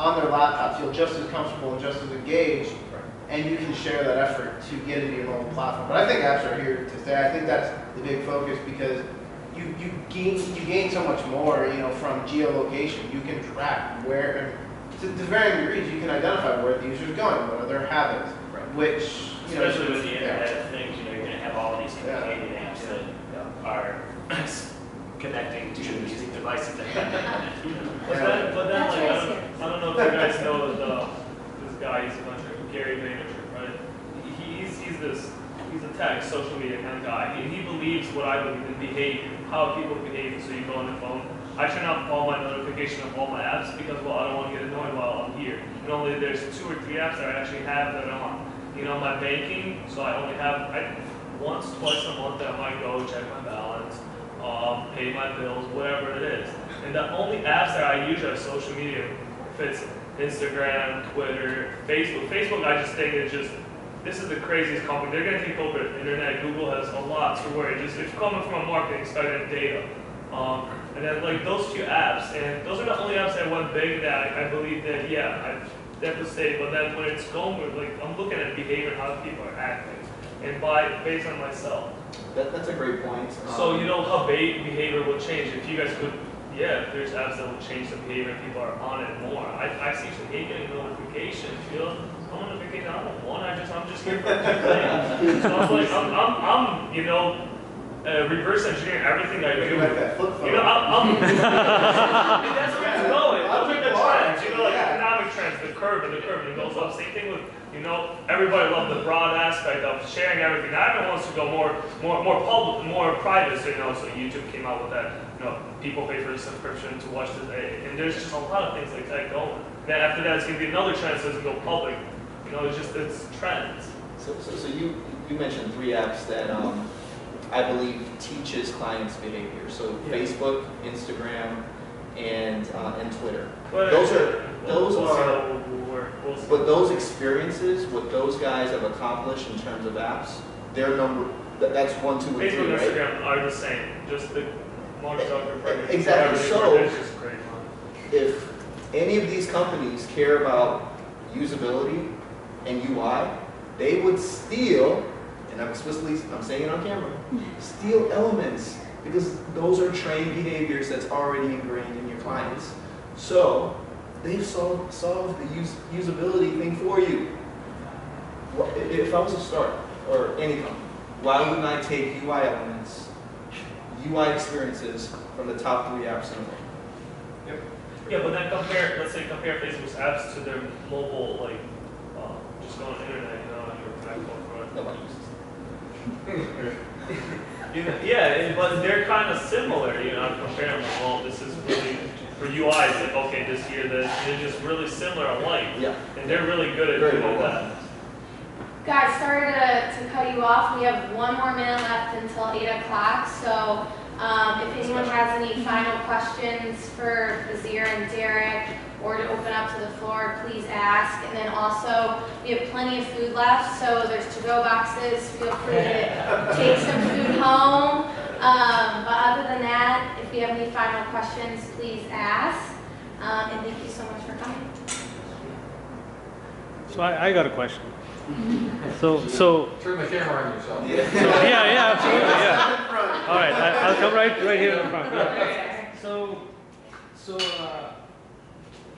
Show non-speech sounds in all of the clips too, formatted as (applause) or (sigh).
on their laptops feel just as comfortable and just as engaged, and you can share that effort to get into your mobile platform. But I think apps are here to stay. I think that's the big focus because you, you gain you gain so much more, you know, from geolocation. You can track where, to, to varying degrees, you can identify where the user's going, what are their habits, which you know, Especially with the yeah. Internet of Things, you know, you're gonna have all these Yeah. companion apps that are (clears throat) connecting to these devices that (laughs) (laughs) have internet, you know. But then, but then, That's like, I what I don't, I don't know if you guys know the, Gary Vaynerchuk, right? He's, he's this, he's a tech, social media kind of guy. He, he believes what I believe in behavior, how people behave. So you go on your phone. I turn off all my notification of all my apps because, well, I don't want to get annoyed while I'm here. And only there's two or three apps that I actually have that are on. You know, my banking, so I only have, I, once, twice a month that I might go check my balance, um, pay my bills, whatever it is. And the only apps that I use are social media. If it's Instagram, Twitter, Facebook. Facebook, I just think it's just, this is the craziest company. They're gonna take over the internet. Google has a lot to worry. Just it's coming from a marketing side and data. Um, and then like those two apps, and those are the only apps that went big that I, I believe that yeah, I would stay. But then when it's going like I'm looking at behavior, how people are acting, and by based on myself. That, that's a great point. So Um, you know how behavior will change if you guys could, yeah, if there's apps that will change the behavior, people are on it more. I, I see some hate getting notifications, you know, I'm on notification, I don't want, I just, I'm just here for things. So I'm like, I'm, I'm, I'm, you know, uh, reverse engineering everything I You do. like that flip phone. You know, I'm, I'm (laughs) that's where it's going. Those are the trends. You know, like Yeah. economic trends, the curve and the curve, and it goes up. Same thing with, you know, everybody loved the broad aspect of sharing everything. Now everyone wants to go more, more, more public, more private. So you know, so YouTube came out with that. You know, people pay for a subscription to watch this, eh, and there's just a lot of things like that going. Then after that, it's gonna be another trend, so it's gonna go public. You know, it's just it's trends. So, so, so you, you mentioned three apps that, um, I believe teaches clients behavior. So Yeah. Facebook, Instagram, and, uh, and Twitter. But Those are- those we'll see are- how we'll- we'll But those experiences, what those guys have accomplished in terms of apps, their number, that, that's one, two, and Facebook three, right? Instagram are the same, just the Mark Zuckerberg. Exactly, so- for this is great, man. If any of these companies care about usability and UI, they would steal, and I'm explicitly, I'm saying it on camera, steal elements because those are trained behaviors that's already ingrained in your clients. So they've solved, solved the use, usability thing for you. Wha- If I was a start, or any company, why wouldn't I take UI elements, UI experiences from the top three apps in the world? Yep. Yeah, but then compare, let's say compare Facebook's apps to their mobile, like, uh, just go on the internet, you know, on your iPhone, right? Nobody uses (laughs) You know, yeah, but they're kind of similar, you know, I'm them, well, this is really, for UI, it's like, okay, this here, this, they're just really similar alike. Yeah. And they're really good at Very doing well that. Guys, sorry to, to cut you off. We have one more minute left until eight o'clock, so, um, if anyone has any final questions for Fazir and Derek, or to open up to the floor, please ask. And then also, we have plenty of food left, so there's to-go boxes. Feel free to (laughs) take some food home. Um, but other than that, if you have any final questions, please ask. Um, and thank you so much for coming. So I, I got a question. (laughs) So, so, Turn the camera on yourself. Yeah. so yeah, yeah, absolutely, yeah. (laughs) All right, I, I'll come right, right here in front. yeah. (laughs) So, so, uh,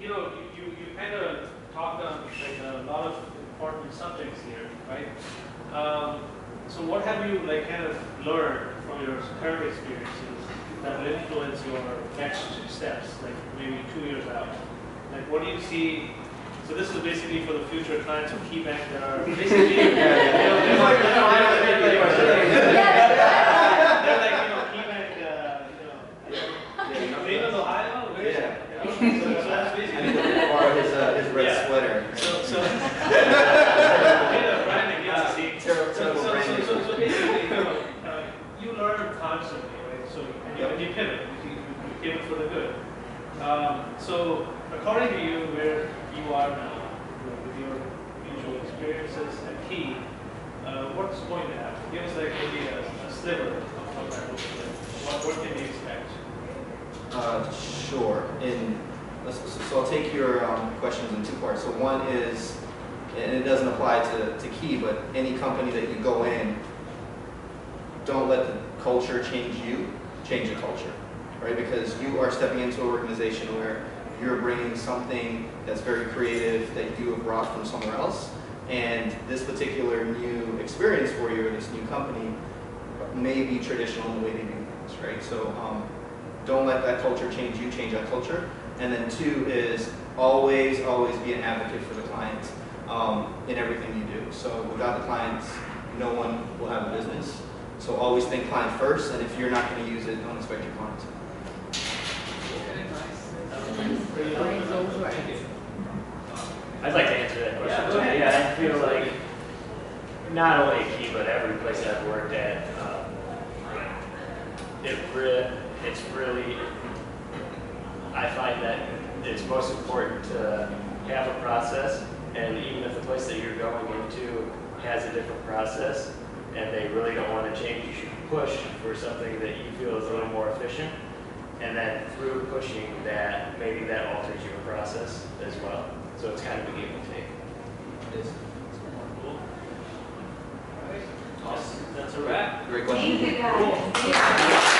you know, you, you, you kind of talked on like a lot of important subjects here, right? Um, so what have you like kind of learned from your current experiences that will influence your next steps, like maybe two years out? Like what do you see? So this is basically for the future clients of KeyBank that are basically, (laughs) (laughs) you know, they're like, they're like, they're like, you know, KeyBank, uh, you know, Cleveland, Ohio, where is it? You know, So so that's I need basically. to borrow his, uh, his red Yeah. sweater. So, so. Yeah, branding, yeah, see. Terrible, So, terrible so, so, branding. so, so basically, you know, uh, you learn constantly, right? So, and you, and you pivot, you, you you pivot for the good. Um, so, according to you, where you are now, with your usual experiences at Key, uh, what's going to happen? Give us like maybe a, a sliver of what that looks like. What, what can we expect? Uh, sure. In so I'll take your um, questions in two parts. So one is, and it doesn't apply to, to Key, but any company that you go in, don't let the culture change you, change the culture, right? Because you are stepping into an organization where you're bringing something that's very creative that you have brought from somewhere else. And this particular new experience for you, or this new company, may be traditional in the way they do things, right? So um, don't let that culture change you, change that culture. And then two is always, always be an advocate for the client um, in everything you do. So without the clients, no one will have a business. So always think client first, and if you're not going to use it, don't expect your client to. I'd like to answer that question. Yeah. Yeah, I feel like not only Key, but every place I've worked at, um, it re, it's really, I find that it's most important to have a process, and even if the place that you're going into has a different process, and they really don't want to change, you should push for something that you feel is a little more efficient, and then through pushing that, maybe that alters your process as well. So it's kind of a give and take. It is. Cool. Alright, awesome, that's a wrap. Great question. Thank you guys. Yeah.